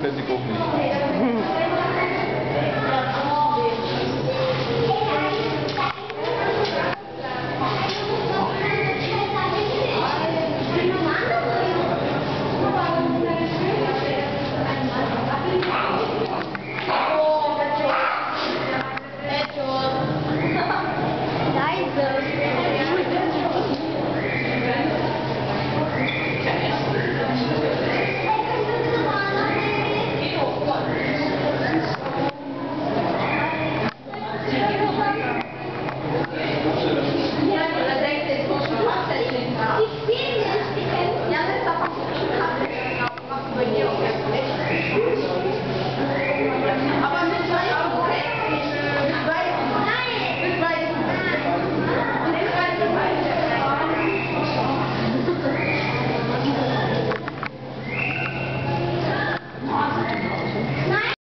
pedicor mesmo.